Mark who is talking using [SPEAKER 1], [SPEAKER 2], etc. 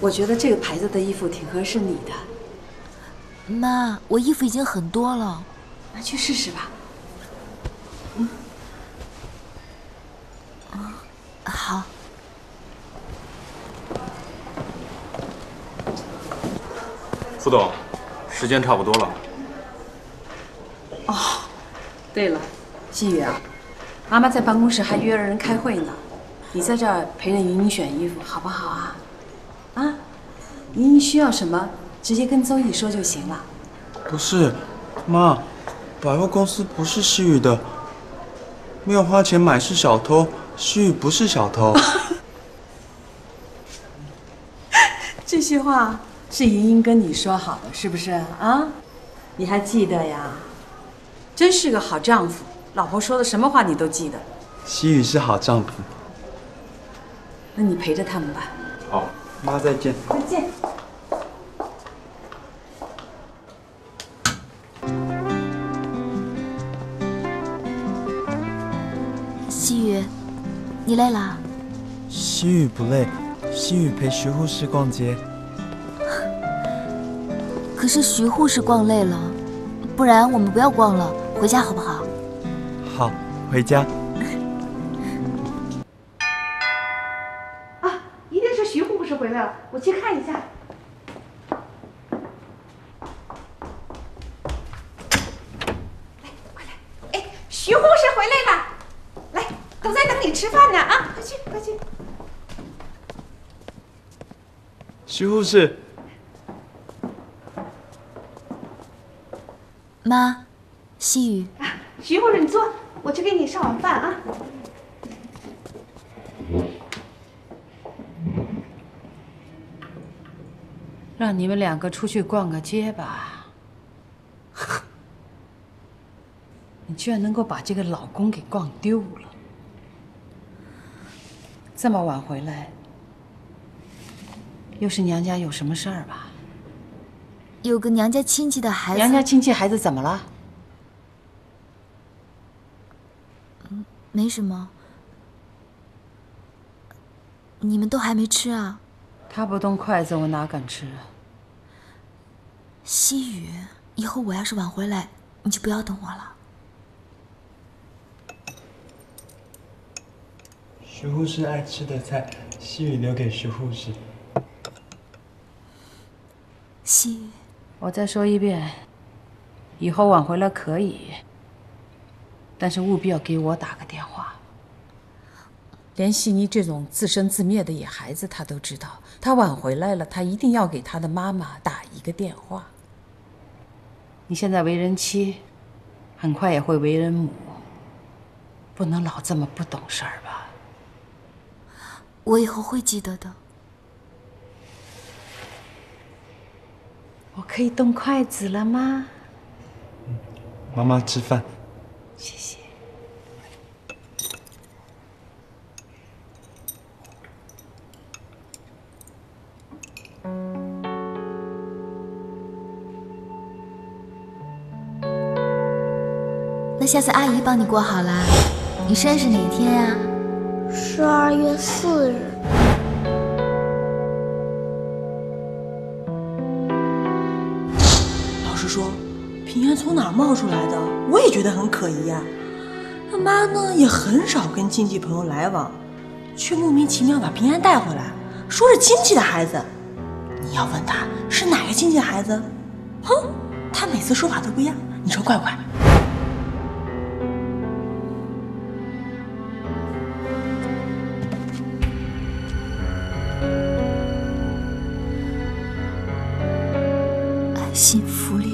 [SPEAKER 1] 我觉得这个牌子的衣服挺合适你的。
[SPEAKER 2] 妈，我衣服已经很多了，
[SPEAKER 1] 那去试试吧。
[SPEAKER 2] 嗯好。
[SPEAKER 3] 副总，时间差不多了。
[SPEAKER 1] 哦，对了，细雨啊，妈妈在办公室还约了人开会呢，你在这儿陪着云云选衣服，好不好啊？啊，莹莹需要什么，直接跟邹毅说就行了。
[SPEAKER 4] 不是，妈，百货公司不是西雨的，没有花钱买是小偷，西雨不是小偷。
[SPEAKER 1] 这些话是莹莹跟你说好的，是不是啊？你还记得呀？真是个好丈夫，老婆说的什么话你都记得。
[SPEAKER 4] 西雨是好丈夫。
[SPEAKER 1] 那你陪着他们吧。
[SPEAKER 3] 好，
[SPEAKER 4] 妈再见。
[SPEAKER 1] 再见。
[SPEAKER 2] 西雨，你累了？
[SPEAKER 4] 西雨不累，西雨陪徐护士逛街。
[SPEAKER 2] 可是徐护士逛累了，不然我们不要逛了，回家好不好？
[SPEAKER 4] 好，回家。
[SPEAKER 5] 回来了，我去看一下。来，快来！哎，徐护士回来了，来，都在等你吃饭呢啊！快去，快去。
[SPEAKER 4] 徐护士，
[SPEAKER 2] 妈，细雨，
[SPEAKER 5] 啊，徐护士，你坐，我去给你上碗饭啊。
[SPEAKER 1] 让你们两个出去逛个街吧。你居然能够把这个老公给逛丢了，这么晚回来，又是娘家有什么事儿吧？
[SPEAKER 2] 有个娘家亲戚的孩子。
[SPEAKER 1] 娘家亲戚孩子怎么了？
[SPEAKER 2] 没什么。你们都还没吃啊？
[SPEAKER 1] 他不动筷子，我哪敢吃啊？
[SPEAKER 2] 西雨，以后我要是晚回来，你就不要等我了。
[SPEAKER 4] 徐护士爱吃的菜，西雨留给徐护士。
[SPEAKER 2] 西雨，
[SPEAKER 1] 我再说一遍，以后晚回来可以，但是务必要给我打个电话。连悉尼这种自生自灭的野孩子，他都知道，他晚回来了，他一定要给他的妈妈打一个电话。你现在为人妻，很快也会为人母，不能老这么不懂事儿吧？
[SPEAKER 2] 我以后会记得的。
[SPEAKER 1] 我可以动筷子了吗？
[SPEAKER 4] 妈妈吃饭。
[SPEAKER 1] 谢谢。
[SPEAKER 2] 那下次阿姨帮你过好了。你生日是哪天呀？
[SPEAKER 6] 十二月四日。
[SPEAKER 7] 老实说，平安从哪儿冒出来的？我也觉得很可疑呀、他妈呢也很少跟亲戚朋友来往，却莫名其妙把平安带回来，说是亲戚的孩子。你要问他是哪个亲戚的孩子，哼，他每次说法都不一样，你说怪不怪？
[SPEAKER 2] 幸福里。